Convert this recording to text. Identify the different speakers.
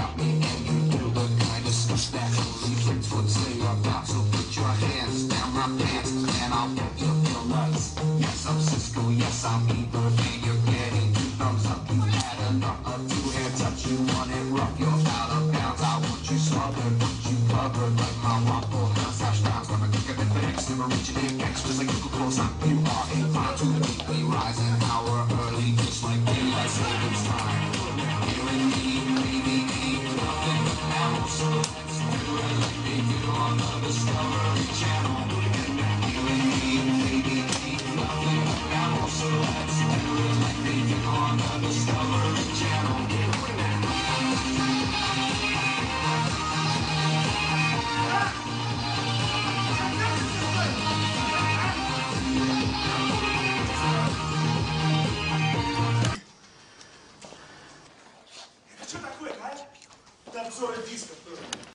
Speaker 1: got me and you do the kind of stuff that only kids would say about. So put your hands down my pants and I'll get you feel nice. Yes, I'm Cisco, yes, I'm Ebert, and you're getting two thumbs up. You had enough of two-hand touch, you want it rough, you're out of bounds. I want you smothered, want you covered like my waffle house hash browns. Gonna kick it in the X, never reaching in X, just like could close up. You are inclined to
Speaker 2: non solo il.